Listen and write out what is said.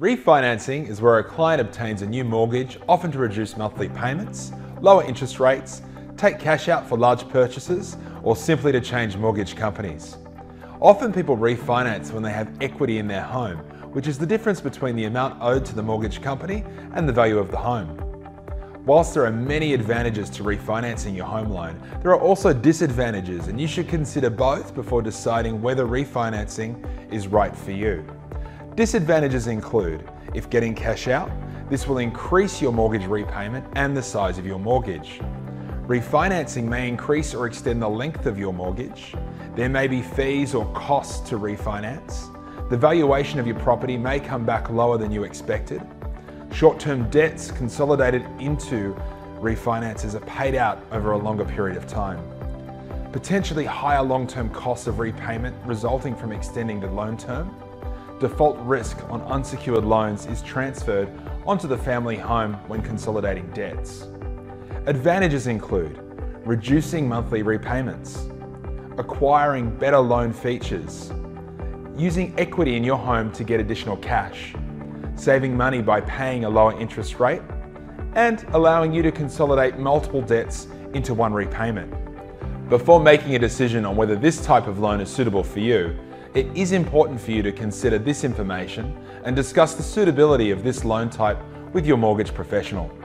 Refinancing is where a client obtains a new mortgage, often to reduce monthly payments, lower interest rates, take cash out for large purchases, or simply to change mortgage companies. Often people refinance when they have equity in their home, which is the difference between the amount owed to the mortgage company and the value of the home. Whilst there are many advantages to refinancing your home loan, there are also disadvantages and you should consider both before deciding whether refinancing is right for you. Disadvantages include, if getting cash out, this will increase your mortgage repayment and the size of your mortgage. Refinancing may increase or extend the length of your mortgage. There may be fees or costs to refinance. The valuation of your property may come back lower than you expected. Short-term debts consolidated into refinances are paid out over a longer period of time. Potentially higher long-term costs of repayment resulting from extending the loan term default risk on unsecured loans is transferred onto the family home when consolidating debts. Advantages include reducing monthly repayments, acquiring better loan features, using equity in your home to get additional cash, saving money by paying a lower interest rate, and allowing you to consolidate multiple debts into one repayment. Before making a decision on whether this type of loan is suitable for you, it is important for you to consider this information and discuss the suitability of this loan type with your mortgage professional.